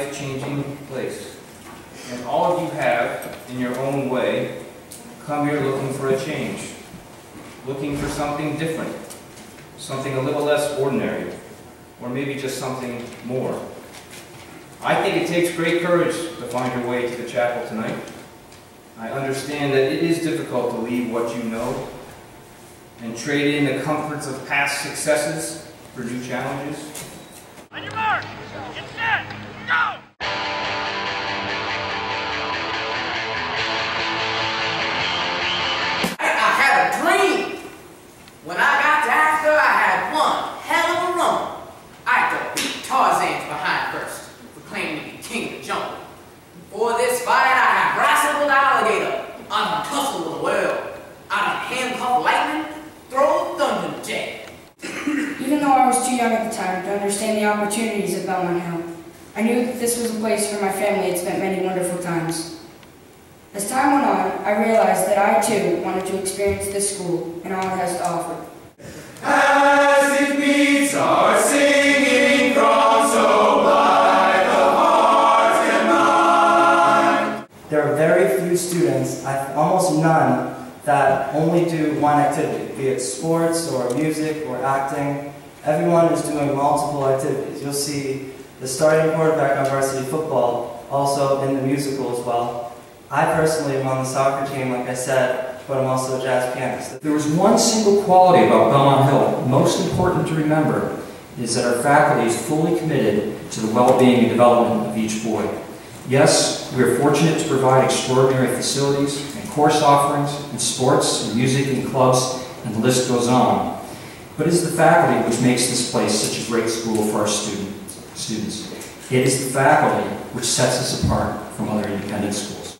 life-changing place. And all of you have, in your own way, come here looking for a change, looking for something different, something a little less ordinary, or maybe just something more. I think it takes great courage to find your way to the chapel tonight. I understand that it is difficult to leave what you know and trade in the comforts of past successes for new challenges. On your mark, young at the time to understand the opportunities of Belmont Hill, I knew that this was a place where my family had spent many wonderful times. As time went on, I realized that I too wanted to experience this school and all it has to offer. As it beats our singing drum, so oh, blithe of heart and mind. There are very few students, I- almost none, that only do one activity, be it sports or music or acting. Everyone is doing multiple activities. You'll see the starting quarterback on varsity football also in the musical as well. I personally am on the soccer team, like I said, but I'm also a jazz pianist. There was one single quality about Belmont Hill, most important to remember, is that our faculty is fully committed to the well-being and development of each boy. Yes, we are fortunate to provide extraordinary facilities and course offerings in sports and music and clubs, and the list goes on. But it is the faculty which makes this place such a great school for our student, students. It is the faculty which sets us apart from other independent schools.